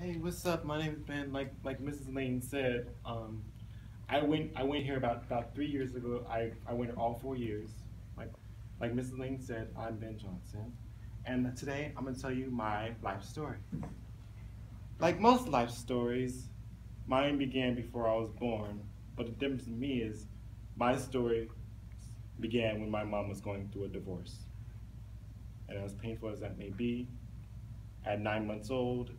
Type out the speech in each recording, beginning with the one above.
Hey, what's up? My name is Ben. Like like Mrs. Lane said, um, I went I went here about about three years ago. I, I went here all four years. Like like Mrs. Lane said, I'm Ben Johnson, and today I'm gonna tell you my life story. Like most life stories, mine began before I was born. But the difference in me is, my story began when my mom was going through a divorce. And as painful as that may be, at nine months old,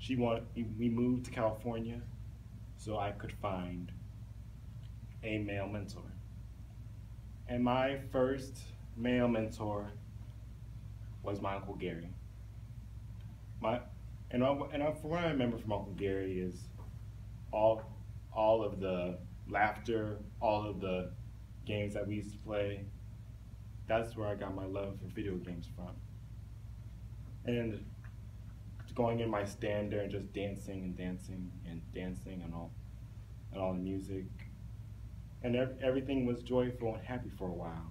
she wanted, we moved to California so I could find a male mentor. And my first male mentor was my Uncle Gary. My, and, I, and I, from what I remember from Uncle Gary is all, all of the laughter, all of the games that we used to play. That's where I got my love for video games from. And going in my stand there and just dancing and dancing and dancing and all and all the music. And everything was joyful and happy for a while.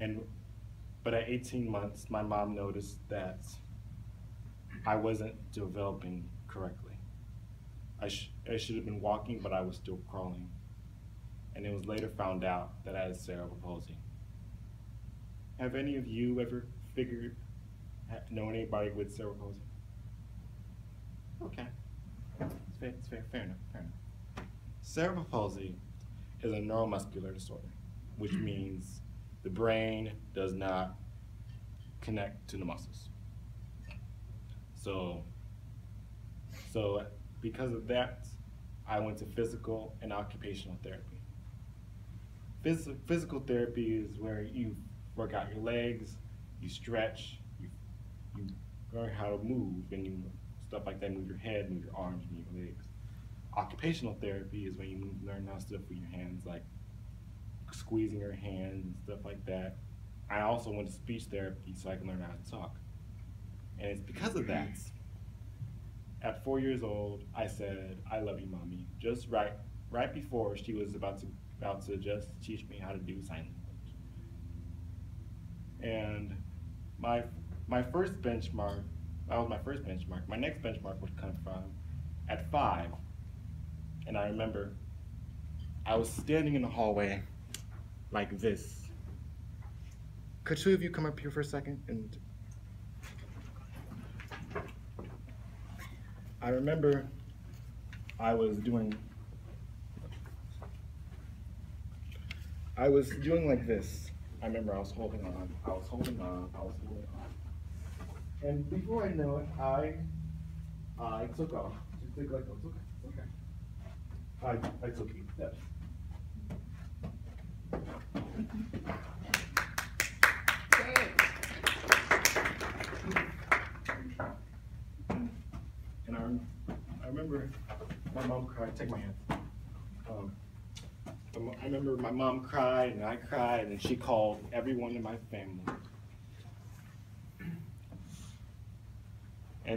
And but at 18 months, my mom noticed that I wasn't developing correctly. I, sh I should have been walking, but I was still crawling. And it was later found out that I had cerebral palsy. Have any of you ever figured know anybody with cerebral palsy? Okay. It's fair, it's fair, fair enough, fair enough. Cerebral palsy is a neuromuscular disorder, which hmm. means the brain does not connect to the muscles. So, so because of that, I went to physical and occupational therapy. Phys physical therapy is where you work out your legs, you stretch, you learn how to move and you stuff like that, move your head, move your arms, move your legs. Occupational therapy is when you learn how to stuff with your hands, like squeezing your hands and stuff like that. I also went to speech therapy so I can learn how to talk. And it's because of that, at four years old, I said, I love you, mommy. Just right right before she was about to about to just teach me how to do sign language. And my my first benchmark, that was my first benchmark. My next benchmark would come from at five. And I remember I was standing in the hallway like this. Could two of you come up here for a second? And I remember I was doing, I was doing like this. I remember I was holding on, I was holding on, I was holding on. And before I know it, I I took off. Just think like, it's okay, okay. I, I took eight steps. And I, I remember my mom cried, take my hand. Um, I remember my mom cried and I cried and she called everyone in my family.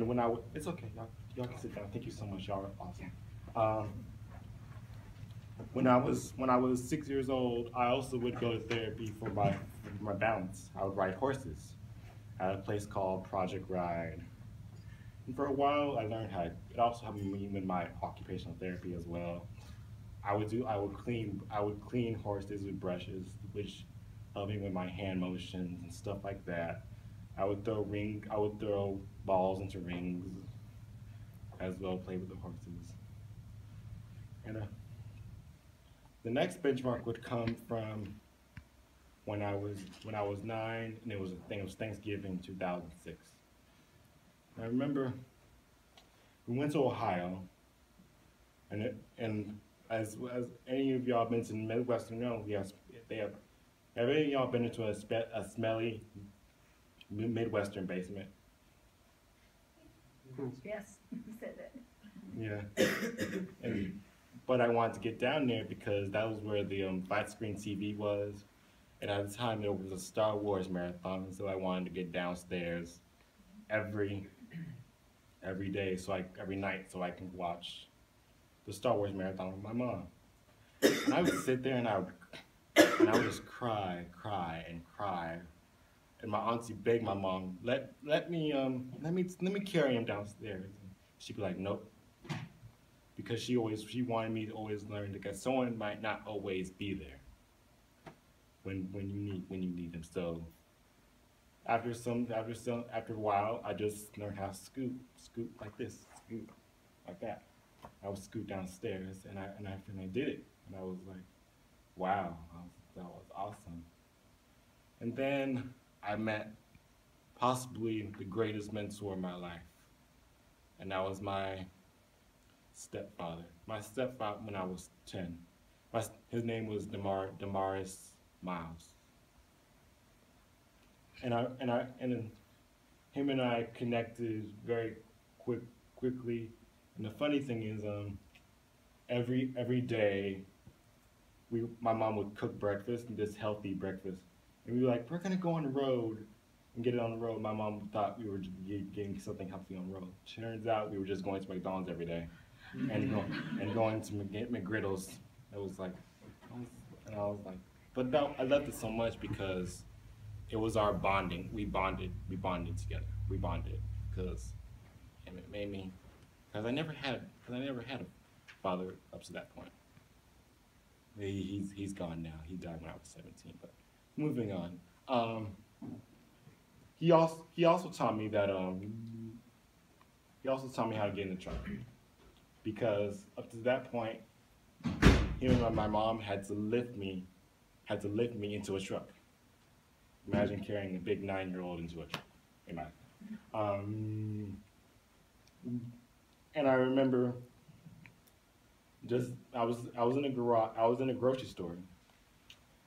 When I, it's okay, y'all, y'all can sit down. Thank you so much, y'all are awesome. Um, when I was when I was six years old, I also would go to therapy for my for my balance. I would ride horses at a place called Project Ride. And for a while, I learned how. It also helped me with my occupational therapy as well. I would do. I would clean. I would clean horses with brushes, which helped me with my hand motions and stuff like that. I would throw ring. I would throw balls into rings, as well play with the horses. And uh, the next benchmark would come from when I was when I was nine, and it was a thing. it was Thanksgiving 2006. I remember we went to Ohio, and it, and as as any of y'all been to Midwestern know, yes, they have. Have any of y'all been into a, a smelly Midwestern basement. Yes, you said that. Yeah. and, but I wanted to get down there because that was where the um, flat screen TV was. And at the time, there was a Star Wars marathon, so I wanted to get downstairs every every day, so I every night, so I can watch the Star Wars marathon with my mom. And I would sit there and I would and I would just cry, cry, and cry and my auntie begged my mom, let let me um let me let me carry him downstairs. And She'd be like, nope, because she always she wanted me to always learn because someone might not always be there when when you need when you need them. So after some after some after a while, I just learned how to scoot scoot like this, scoot like that. I would scoot downstairs, and I and I and I did it, and I was like, wow, that was awesome. And then I met possibly the greatest mentor in my life, and that was my stepfather. My stepfather when I was 10. My, his name was Demar, Damaris Miles. And I and I and him and I connected very quick quickly. And the funny thing is, um, every every day, we my mom would cook breakfast, and this healthy breakfast, and we were like, we're gonna go on the road and get it on the road. My mom thought we were getting something healthy on the road. Turns out we were just going to McDonald's every day and going and going to McGriddles. It was like, and I was like, but no, I loved it so much because it was our bonding. We bonded. We bonded together. We bonded because it made me because I never had because I never had a father up to that point. He, he's he's gone now. He died when I was 17. But moving on. Um, he also he also taught me that um, he also taught me how to get in the truck because up to that point, him and my mom had to lift me, had to lift me into a truck. Imagine carrying a big nine-year-old into a truck. Imagine. Um, and I remember just I was I was in a garage I was in a grocery store,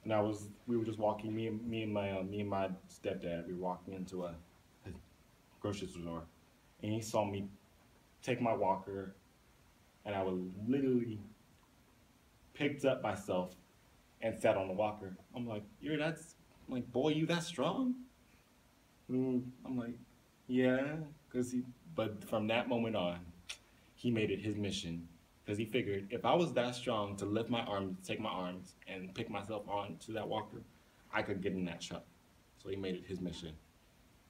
and I was we were just walking me and me and my uh, me and my stepdad we were walking into a, a grocery store, and he saw me take my walker and I would literally picked up myself and sat on the walker. I'm like, you're that's I'm like, boy, you that strong? Mm, I'm like, yeah, because he, but from that moment on, he made it his mission because he figured if I was that strong to lift my arms, take my arms, and pick myself on to that walker, I could get in that truck. So he made it his mission.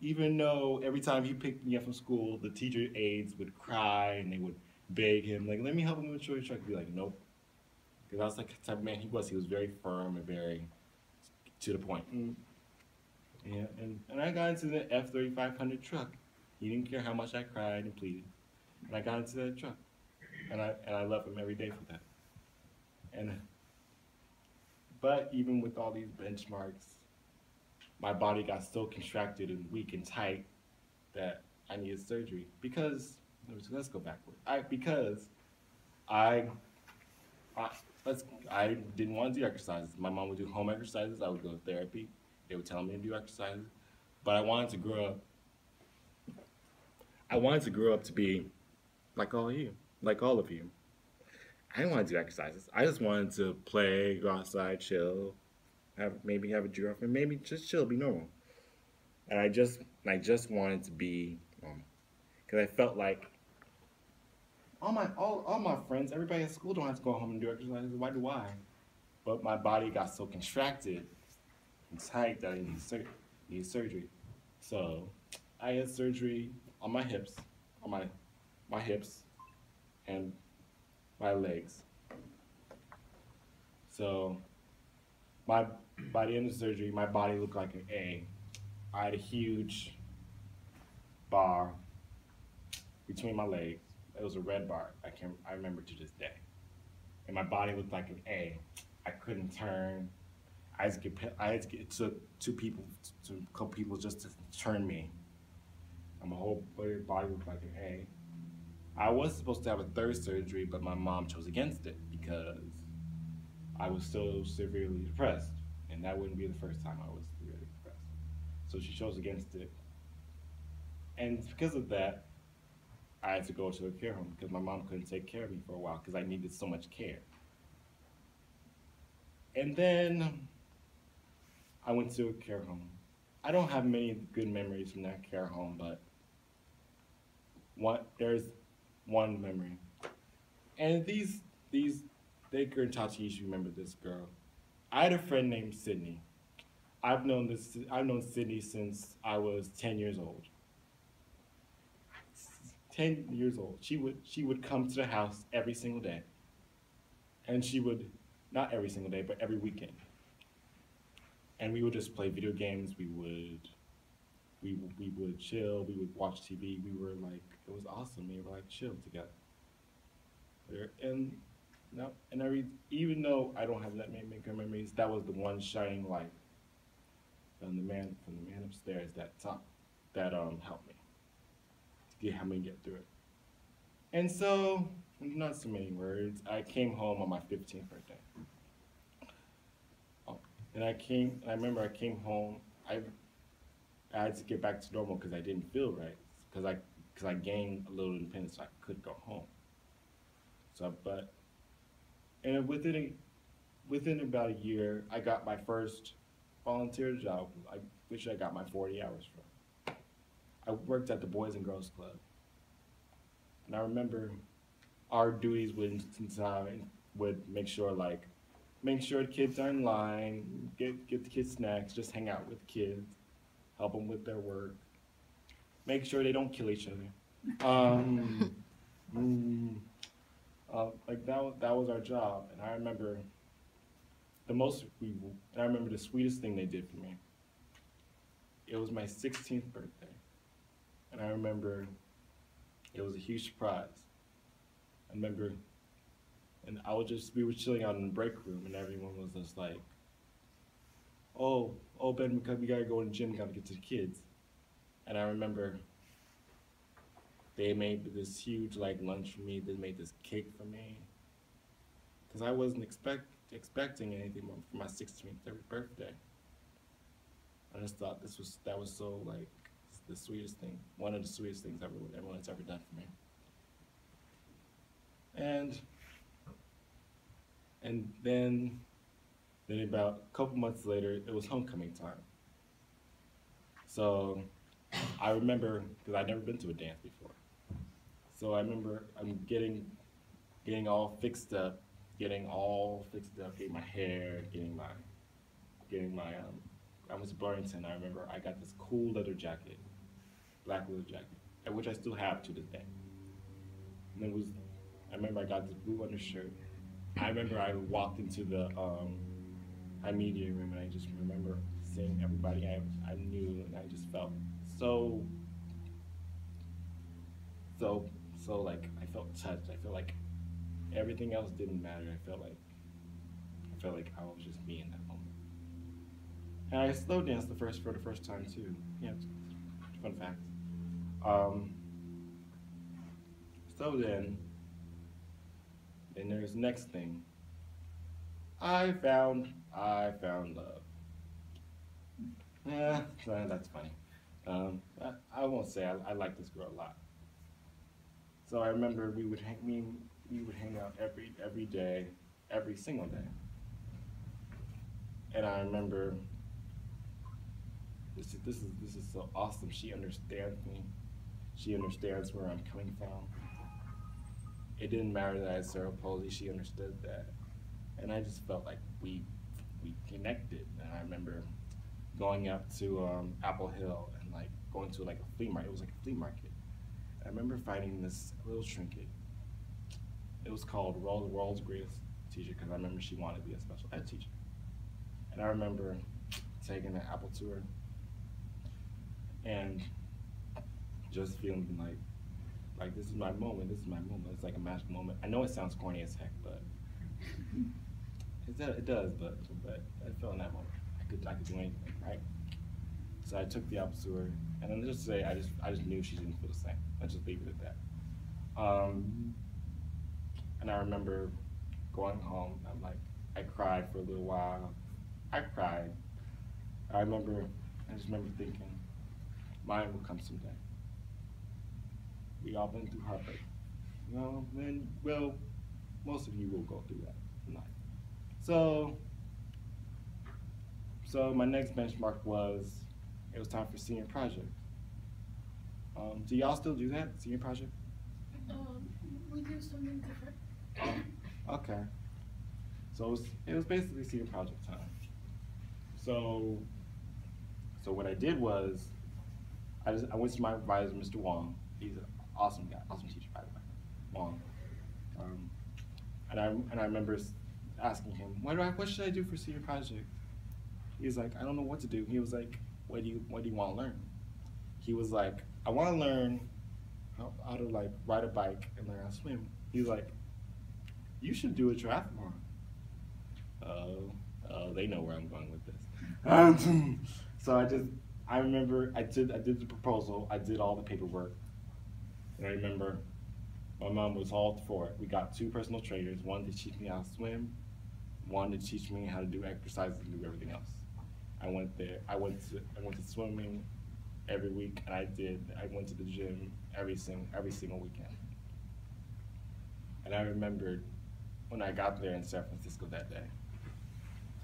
Even though every time he picked me up from school, the teacher aides would cry and they would beg him, like, let me help him with the truck. He'd Be like, nope. Because I was like the type of man he was. He was very firm and very to the point. Mm. Yeah, and, and I got into the F thirty five hundred truck. He didn't care how much I cried and pleaded. And I got into that truck. And I and I love him every day for that. And but even with all these benchmarks, my body got so contracted and weak and tight that I needed surgery because let's go backward. I because I, I let's I didn't want to do exercises. My mom would do home exercises. I would go to therapy. They would tell me to do exercises, but I wanted to grow up. I wanted to grow up to be like all of you, like all of you. I didn't want to do exercises. I just wanted to play, go outside, chill, have maybe have a girlfriend, maybe just chill, be normal. And I just I just wanted to be normal because I felt like all my all, all my friends, everybody at school don't have to go home and do exercises. Why do I? But my body got so contracted and tight that I needed, sur- needed surgery. So I had surgery on my hips, on my my hips, and my legs. So my by the end of surgery, my body looked like an A. I had a huge bar between my legs it was a red bar. I can I remember to this day. And my body looked like an A. I couldn't turn. I had to get I had to get it took two people to a couple people just to turn me. And my whole body looked like an A. I was supposed to have a third surgery, but my mom chose against it because I was so severely depressed. And that wouldn't be the first time I was severely depressed. So she chose against it. And because of that, I had to go to a care home because my mom couldn't take care of me for a while because I needed so much care. And then I went to a care home. I don't have many good memories from that care home, but what there's one memory. And these, these, Baker and Tachi remember this girl. I had a friend named Sydney. I've known this. I've known Sydney since I was ten years old. Ten years old. She would she would come to the house every single day, and she would not every single day, but every weekend. And we would just play video games. We would we we would chill. We would watch TV. We were like it was awesome. We were like chill together. And no, and every even though I don't have that many memories, that was the one shining light from the man from the man upstairs that top that um helped me to get help me get through it. And so, not so many words. I came home on my 15th birthday. Oh, and I came. I remember I came home. I I had to get back to normal because I didn't feel right. Because I because I gained a little independence, so I could go home. So, but and within a, within about a year, I got my first volunteer job, I, which I got my 40 hours from. I worked at the Boys and Girls Club. And I remember our duties would, would make sure like, make sure the kids are in line, get, get the kids snacks, just hang out with kids, help them with their work, make sure they don't kill each other. Um, mm, uh, like that was, that was our job. And I remember the most we, I remember the sweetest thing they did for me. It was my 16th birthday. And I remember it was a huge surprise. I remember, and I was just, we were chilling out in the break room and everyone was just like, oh, oh Ben, we gotta go in the gym, gotta get to the kids. And I remember they made this huge like lunch for me, they made this cake for me. Cause I wasn't expect expecting anything for my 16th birthday. I just thought this was that was so like the sweetest thing, one of the sweetest things ever everyone has ever done for me. And and then then about a couple months later, it was homecoming time. So I remember because I'd never been to a dance before. So I remember I'm getting getting all fixed up getting all fixed up, getting my hair, getting my, getting my, um, I to Burlington, I remember I got this cool leather jacket, black leather jacket, which I still have to this day. And it was, I remember I got this blue undershirt. I remember I walked into the um, media room and I just remember seeing everybody I, I knew and I just felt so, so, so like, I felt touched. I felt like everything else didn't matter. I felt like I felt like I was just me in that moment. And I slow danced the first for the first time too. Yeah, fun fact. Um, so then, then there's next thing. I found I found love. Yeah, that's funny. Um, I, I, won't say I, I like this girl a lot. So I remember we would hang, me we would hang out every every day, every single day. And I remember this is this is this is so awesome. She understands me. She understands where I'm coming from. It didn't matter that I had cerebral palsy, she understood that. And I just felt like we we connected. And I remember going up to um, Apple Hill and like going to like a flea market. It was like a flea market. I remember finding this little trinket it was called World, World's Greatest Teacher because I remember she wanted to be a special ed teacher. And I remember taking an Apple tour and just feeling like, like this is my moment, this is my moment. It's like a magic moment. I know it sounds corny as heck, but it, does, but, but I felt in that moment. I could, I could do anything, right? So I took the Apple tour, and then just say, I just, I just knew she didn't feel the same. Let's just leave it at that. Um, and I remember going home, I'm like, I cried for a little while. I cried. I remember, I just remember thinking, mine will come someday. We all been through heartbreak. You know, then, well, most of you will go through that in life. So, so my next benchmark was, it was time for senior project. Um, do y'all still do that, senior project? Um, we do something different. Okay. So it was, it was basically senior project time. So So what I did was, I just I went to my advisor, Mr. Wong. He's an awesome guy, awesome teacher by the way, Wong. Um, and I and I remember asking him, what do I what should I do for senior project? He's like, I don't know what to do. He was like, what do you what do you want to learn? He was like, I want to learn how, how to like ride a bike and learn how to swim. He's like, you should do a triathlon. Oh, oh, they know where I'm going with this. So I just, I remember I did, I did the proposal, I did all the paperwork, and I remember my mom was all for it. We got two personal trainers, one to teach me how to swim, one to teach me how to do exercises and do everything else. I went there. I went to, I went to swimming every week, and I did. I went to the gym every single every single weekend. And I remembered when I got there in San Francisco that day.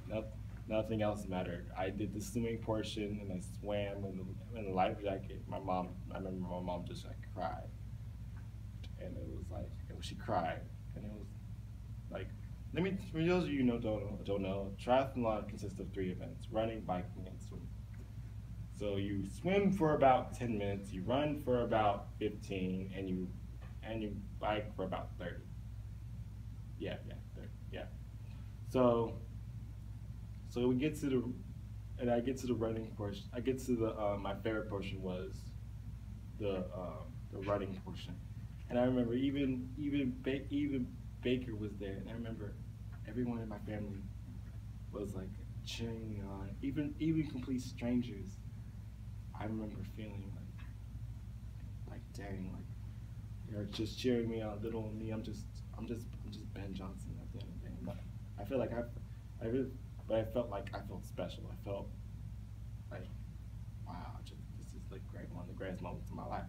No, nothing else mattered. I did the swimming portion and I swam in the, in the life jacket. My mom, I remember my mom just like cried. And it was like, she cried. And it was like, let me, for those of you who know, don't, know- don't know, triathlon consists of three events, running, biking, and swimming. So you swim for about 10 minutes, you run for about 15, and you, and you bike for about 30. Yeah, yeah, 30, yeah. So, so we get to the, and I get to the running portion. I get to the uh, my favorite portion was the uh, the running portion, and I remember even even ba- even Baker was there, and I remember everyone in my family was like cheering me on. Even even complete strangers, I remember feeling like like dang, like they're just cheering me on. Little me, I'm just I'm just I'm just Ben Johnson at the end of the day. But I feel like I I really, but I felt like I felt special. I felt like wow, just, this is like great one of the greatest moments of my life.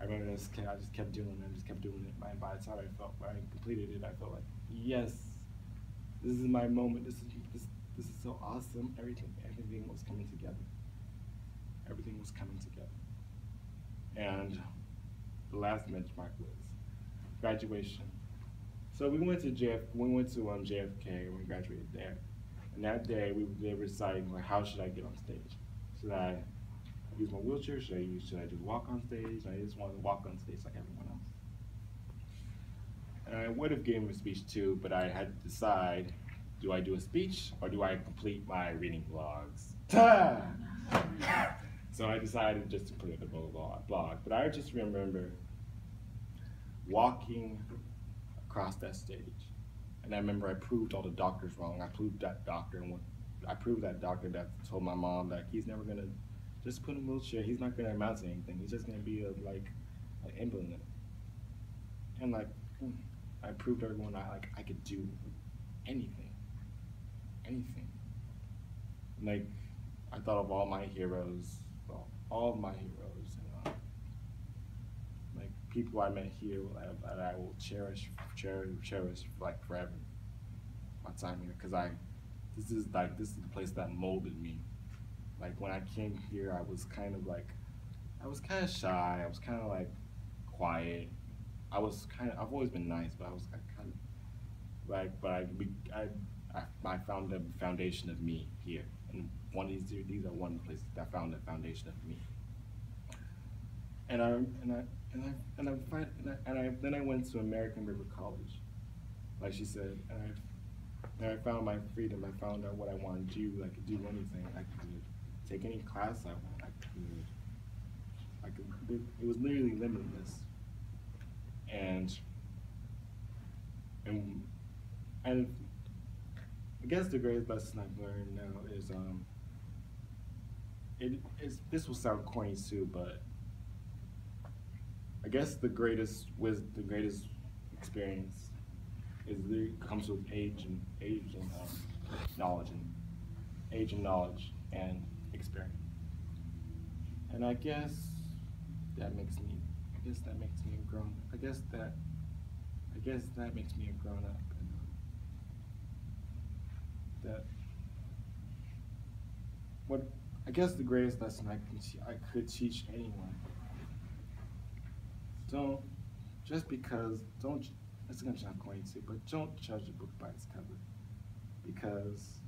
I remember this kid, I just kept doing it, I just kept doing it. And by the time I felt, when I completed it, I felt like, yes, this is my moment. This is this this is so awesome. Everything everything was coming together. Everything was coming together. And the last benchmark was graduation. So we went to JF, we went to um, JFK and we graduated there. And that day we were deciding like how should I get on stage? Should I use my wheelchair? Should I use, should I just walk on stage? I just wanted to walk on stage like everyone. And I would have given a speech too, but I had to decide: do I do a speech or do I complete my reading blogs? so I decided just to complete the blog. blog. But I just remember walking across that stage, and I remember I proved all the doctors wrong. I proved that doctor, and I proved that doctor that told my mom that he's never gonna just put in a wheelchair. He's not gonna amount to anything. He's just gonna be a like an invalid. And like hmm, I proved to everyone I like I could do anything, anything. Like I thought of all my heroes, well, all of my heroes, and uh, like people I met here that I, that I will cherish, cherish, cherish like forever. My time here, cause I, this is like this is the place that molded me. Like when I came here, I was kind of like, I was kind of shy. I was kind of like quiet. I was kind of. I've always been nice, but I was kind of like. But I, I, I, I found the foundation of me here, and one of these these are one place that found the foundation of me. And I and I and I and I, find, and I, and I then I went to American River College, like she said, and I and I found my freedom. I found out what I wanted to do. I could do anything. I could take any class I want. I could. I could. It was literally limitless. And. And. And. I guess the greatest lesson I've learned now is um. It is. This will sound corny too, but. I guess the greatest was the greatest experience is there comes with age and age and um, knowledge and age and knowledge and experience. And I guess that makes me. I guess that makes me a grown. I guess that. I guess that makes me a grown up. And, um, that. What I guess the greatest lesson I can I could teach anyone. Don't just because don't it's gonna sound corny too, but don't judge a book by its cover. Because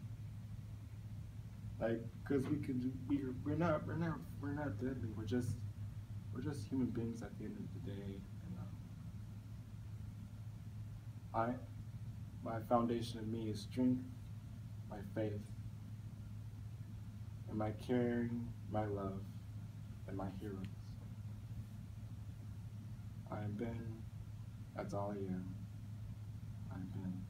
Like, cause we could, we, we're not, we're not, we're not deadly. We're just, we're just human beings at the end of the day. And, um, I, my foundation of me is strength, my faith, and my caring, my love, and my heroes. I am Ben. That's all I am. I'm Ben.